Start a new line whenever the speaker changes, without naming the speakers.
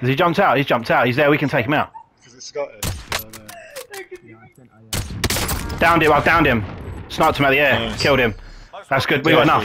Has he jumped out? He's jumped out. He's there. We can take him out. Downed him. I've downed him. Sniped him out of the air.
Nice.
Killed him. That's good. We got enough.